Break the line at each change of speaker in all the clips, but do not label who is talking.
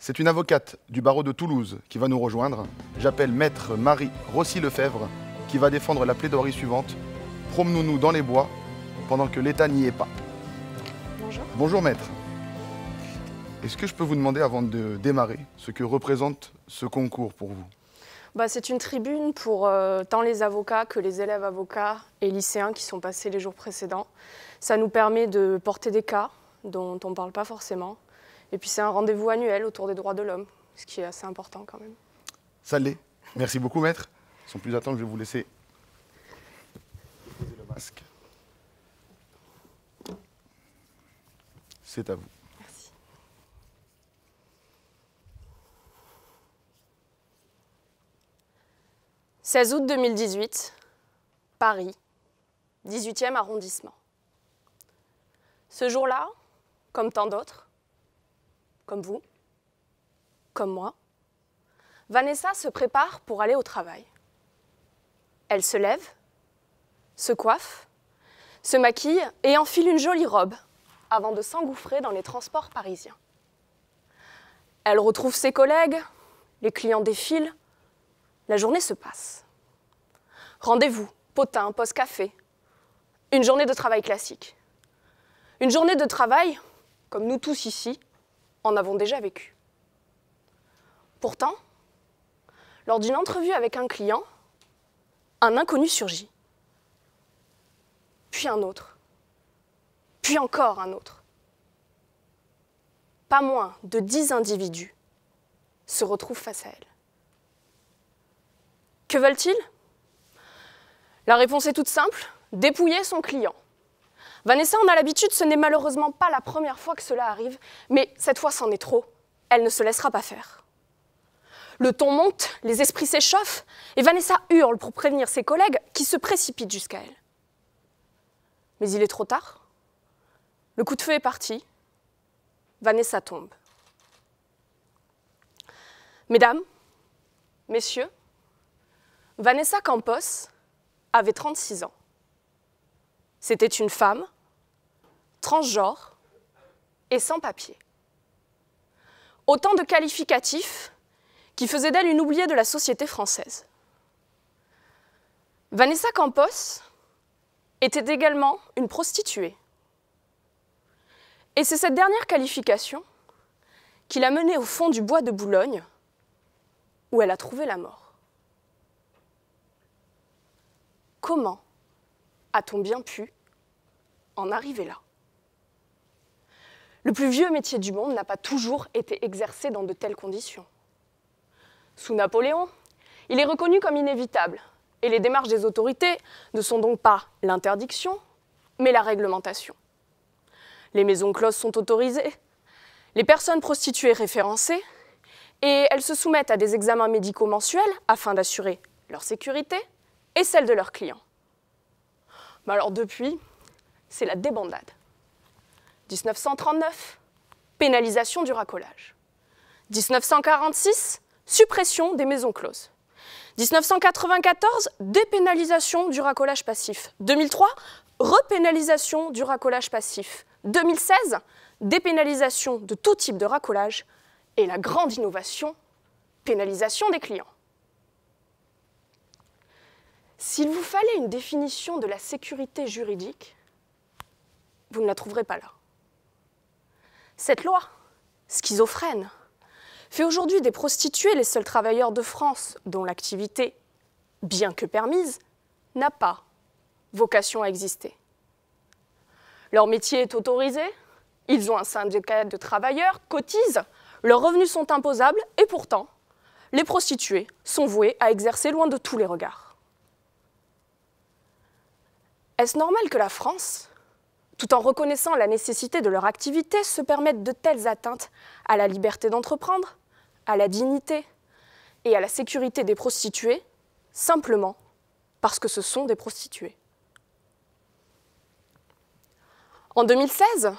C'est une avocate du barreau de Toulouse qui va nous rejoindre. J'appelle maître Marie Rossi-Lefebvre qui va défendre la plaidoirie suivante. Promenons-nous dans les bois pendant que l'État n'y est pas.
Bonjour.
Bonjour maître. Est-ce que je peux vous demander avant de démarrer ce que représente ce concours pour vous?
Bah, C'est une tribune pour euh, tant les avocats que les élèves avocats et lycéens qui sont passés les jours précédents. Ça nous permet de porter des cas dont on ne parle pas forcément. Et puis c'est un rendez-vous annuel autour des droits de l'homme, ce qui est assez important quand même.
Ça l'est. Merci beaucoup maître. Sans plus attendre, je vais vous laisser poser le masque. C'est à vous.
Merci. « 16 août 2018, Paris, 18e arrondissement. Ce jour-là, comme tant d'autres, comme vous, comme moi, Vanessa se prépare pour aller au travail. Elle se lève, se coiffe, se maquille et enfile une jolie robe avant de s'engouffrer dans les transports parisiens. Elle retrouve ses collègues, les clients défilent, la journée se passe. Rendez-vous, potin, post-café, une journée de travail classique. Une journée de travail, comme nous tous ici, en avons déjà vécu. Pourtant, lors d'une entrevue avec un client, un inconnu surgit. Puis un autre. Puis encore un autre. Pas moins de dix individus se retrouvent face à elle. Que veulent-ils? La réponse est toute simple, dépouiller son client. Vanessa en a l'habitude, ce n'est malheureusement pas la première fois que cela arrive, mais cette fois c'en est trop. Elle ne se laissera pas faire. Le ton monte, les esprits s'échauffent, et Vanessa hurle pour prévenir ses collègues qui se précipitent jusqu'à elle. Mais il est trop tard. Le coup de feu est parti. Vanessa tombe. Mesdames, messieurs, Vanessa Campos avait 36 ans. C'était une femme, transgenre et sans papier. Autant de qualificatifs qui faisaient d'elle une oubliée de la société française. Vanessa Campos était également une prostituée. Et c'est cette dernière qualification qui l'a menée au fond du bois de Boulogne, où elle a trouvé la mort. Comment a-t-on bien pu en arriver là? Le plus vieux métier du monde n'a pas toujours été exercé dans de telles conditions. Sous Napoléon, il est reconnu comme inévitable, et les démarches des autorités ne sont donc pas l'interdiction, mais la réglementation. Les maisons closes sont autorisées, les personnes prostituées référencées, et elles se soumettent à des examens médicaux mensuels afin d'assurer leur sécurité et celle de leurs clients. Mais alors depuis, c'est la débandade. 1939, pénalisation du racolage. 1946, suppression des maisons closes. 1994, dépénalisation du racolage passif. 2003, repénalisation du racolage passif. 2016, dépénalisation de tout type de racolage. Et la grande innovation, pénalisation des clients. S'il vous fallait une définition de la sécurité juridique, vous ne la trouverez pas là. Cette loi, schizophrène, fait aujourd'hui des prostituées les seuls travailleurs de France dont l'activité, bien que permise, n'a pas vocation à exister. Leur métier est autorisé, ils ont un syndicat de travailleurs, cotisent, leurs revenus sont imposables et pourtant, les prostituées sont vouées à exercer loin de tous les regards. Est-ce normal que la France, tout en reconnaissant la nécessité de leur activité, se permette de telles atteintes à la liberté d'entreprendre, à la dignité et à la sécurité des prostituées, simplement parce que ce sont des prostituées En 2016,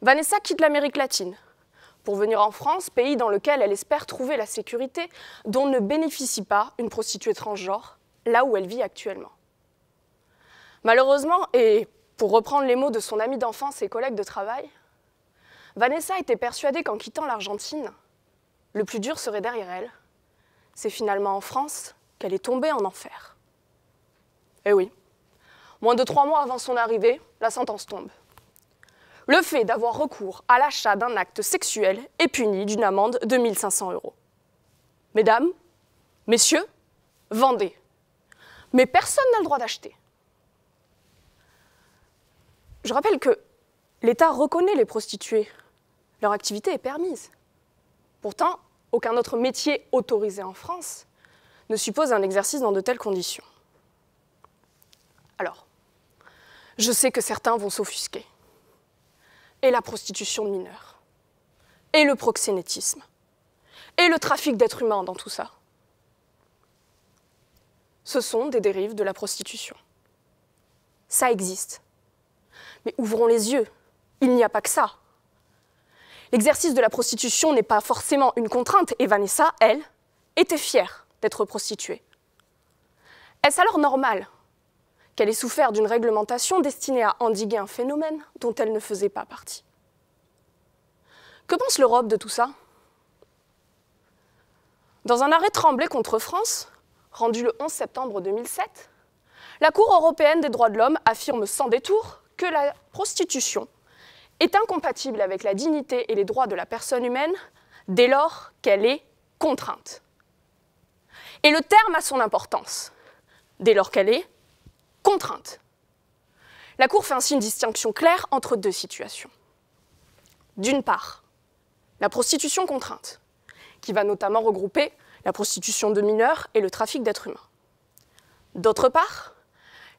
Vanessa quitte l'Amérique latine pour venir en France, pays dans lequel elle espère trouver la sécurité dont ne bénéficie pas une prostituée transgenre, là où elle vit actuellement. Malheureusement, et pour reprendre les mots de son amie d'enfance et collègue de travail, Vanessa était persuadée qu'en quittant l'Argentine, le plus dur serait derrière elle, c'est finalement en France qu'elle est tombée en enfer. Eh oui, moins de trois mois avant son arrivée, la sentence tombe. Le fait d'avoir recours à l'achat d'un acte sexuel est puni d'une amende de 1500 euros. Mesdames, messieurs, vendez. Mais personne n'a le droit d'acheter. Je rappelle que l'État reconnaît les prostituées. Leur activité est permise. Pourtant, aucun autre métier autorisé en France ne suppose un exercice dans de telles conditions. Alors, je sais que certains vont s'offusquer. Et la prostitution de mineurs, et le proxénétisme, et le trafic d'êtres humains dans tout ça. Ce sont des dérives de la prostitution. Ça existe. Mais ouvrons les yeux, il n'y a pas que ça. L'exercice de la prostitution n'est pas forcément une contrainte, et Vanessa, elle, était fière d'être prostituée. Est-ce alors normal qu'elle ait souffert d'une réglementation destinée à endiguer un phénomène dont elle ne faisait pas partie? Que pense l'Europe de tout ça? Dans un arrêt tremblé contre France, rendu le 11 septembre 2007, la Cour européenne des droits de l'homme affirme sans détour que la prostitution est incompatible avec la dignité et les droits de la personne humaine dès lors qu'elle est contrainte. Et le terme a son importance, dès lors qu'elle est contrainte. La Cour fait ainsi une distinction claire entre deux situations. D'une part, la prostitution contrainte, qui va notamment regrouper la prostitution de mineurs et le trafic d'êtres humains. D'autre part,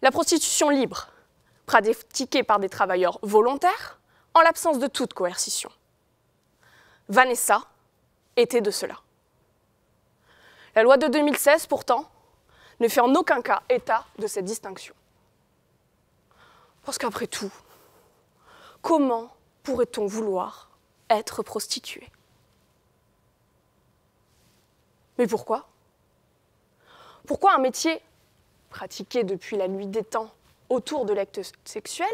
la prostitution libre, pratiquée par des travailleurs volontaires en l'absence de toute coercition. Vanessa était de cela. La loi de 2016, pourtant, ne fait en aucun cas état de cette distinction. Parce qu'après tout, comment pourrait-on vouloir être prostituée? Mais pourquoi? Pourquoi un métier pratiqué depuis la nuit des temps autour de l'acte sexuel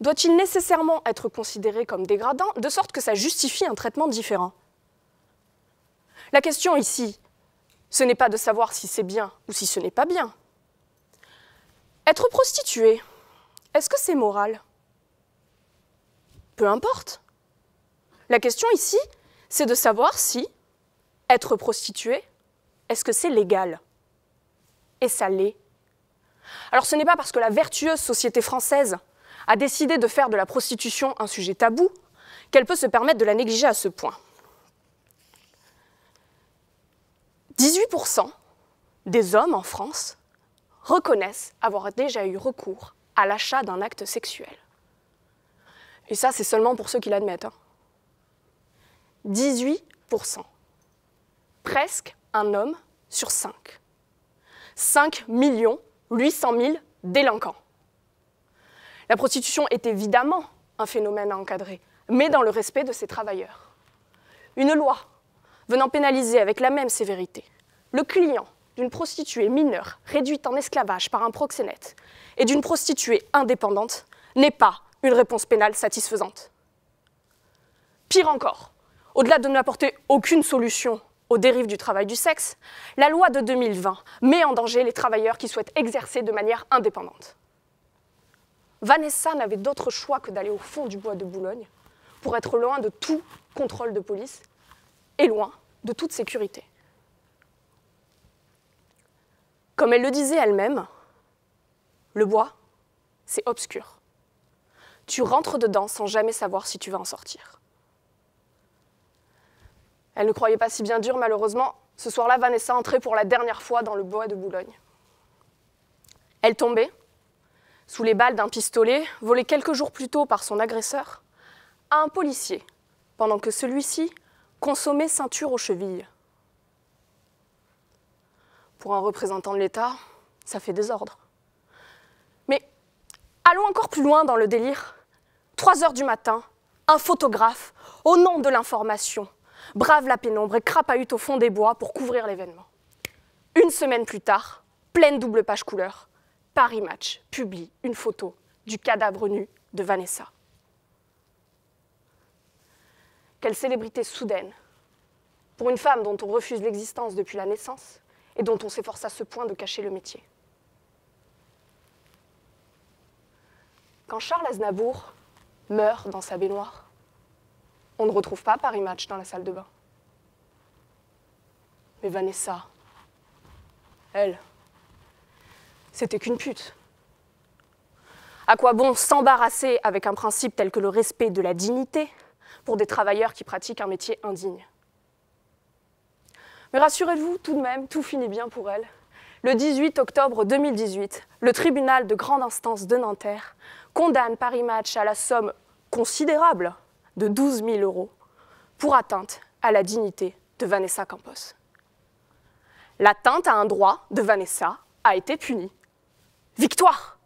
doit-il nécessairement être considéré comme dégradant, de sorte que ça justifie un traitement différent? La question ici, ce n'est pas de savoir si c'est bien ou si ce n'est pas bien. Être prostituée, est-ce que c'est moral? Peu importe. La question ici, c'est de savoir si être prostituée, est-ce que c'est légal? Et ça l'est. Alors ce n'est pas parce que la vertueuse société française a décidé de faire de la prostitution un sujet tabou, qu'elle peut se permettre de la négliger à ce point. 18% des hommes en France reconnaissent avoir déjà eu recours à l'achat d'un acte sexuel. Et ça, c'est seulement pour ceux qui l'admettent. 18%. Hein. Presque un homme sur 5. 5 millions 800 000 délinquants. La prostitution est évidemment un phénomène à encadrer, mais dans le respect de ses travailleurs. Une loi venant pénaliser avec la même sévérité le client d'une prostituée mineure réduite en esclavage par un proxénète et d'une prostituée indépendante n'est pas une réponse pénale satisfaisante. Pire encore, au-delà de n'apporter aucune solution aux dérives du travail du sexe, la loi de 2020 met en danger les travailleurs qui souhaitent exercer de manière indépendante. Vanessa n'avait d'autre choix que d'aller au fond du bois de Boulogne pour être loin de tout contrôle de police et loin de toute sécurité. Comme elle le disait elle-même, le bois, c'est obscur. Tu rentres dedans sans jamais savoir si tu vas en sortir. Elle ne croyait pas si bien dur, malheureusement. Ce soir-là, Vanessa entrait pour la dernière fois dans le bois de Boulogne. Elle tombait, sous les balles d'un pistolet volé quelques jours plus tôt par son agresseur, à un policier, pendant que celui-ci consommait ceinture aux chevilles. Pour un représentant de l'État, ça fait désordre. Mais allons encore plus loin dans le délire. Trois heures du matin, un photographe, au nom de l'information, brave la pénombre et crapahute au fond des bois pour couvrir l'événement. Une semaine plus tard, pleine double page couleur, Paris Match publie une photo du cadavre nu de Vanessa. Quelle célébrité soudaine pour une femme dont on refuse l'existence depuis la naissance et dont on s'efforce à ce point de cacher le métier. Quand Charles Aznavour meurt dans sa baignoire, on ne retrouve pas Paris Match dans la salle de bain. Mais Vanessa, elle, c'était qu'une pute. À quoi bon s'embarrasser avec un principe tel que le respect de la dignité pour des travailleurs qui pratiquent un métier indigne? Mais rassurez-vous, tout de même, tout finit bien pour elle. Le 18 octobre 2018, le tribunal de grande instance de Nanterre condamne Paris Match à la somme considérable de 12 000 euros pour atteinte à la dignité de Vanessa Campos. L'atteinte à un droit de Vanessa a été punie. Victoire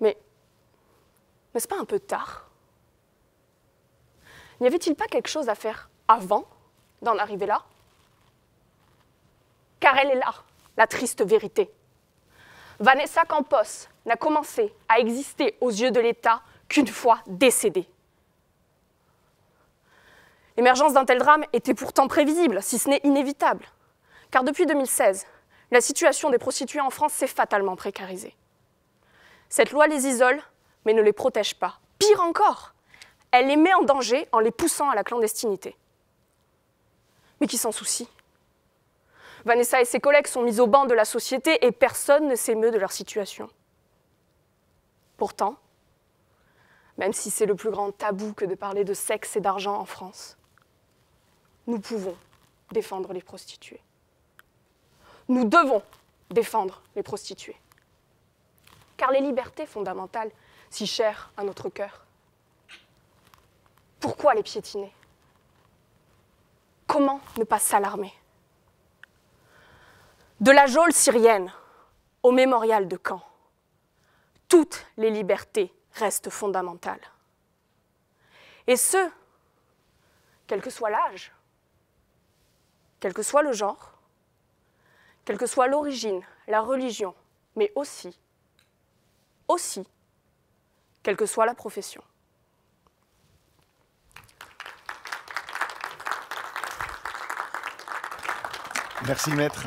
Mais n'est-ce pas un peu tard? N'y avait-il pas quelque chose à faire avant d'en arriver là? Car elle est là, la triste vérité. Vanessa Campos n'a commencé à exister aux yeux de l'État qu'une fois décédée. L'émergence d'un tel drame était pourtant prévisible, si ce n'est inévitable, car depuis 2016, la situation des prostituées en France s'est fatalement précarisée. Cette loi les isole, mais ne les protège pas. Pire encore, elle les met en danger en les poussant à la clandestinité. Mais qui s'en soucie? Vanessa et ses collègues sont mis au banc de la société et personne ne s'émeut de leur situation. Pourtant, même si c'est le plus grand tabou que de parler de sexe et d'argent en France, nous pouvons défendre les prostituées. Nous devons défendre les prostituées. Car les libertés fondamentales, si chères à notre cœur, pourquoi les piétiner? Comment ne pas s'alarmer? De la geôle syrienne au mémorial de Caen, toutes les libertés restent fondamentales. Et ce, quel que soit l'âge, quel que soit le genre, quelle que soit l'origine, la religion, mais aussi, aussi, quelle que soit la profession.
Merci maître.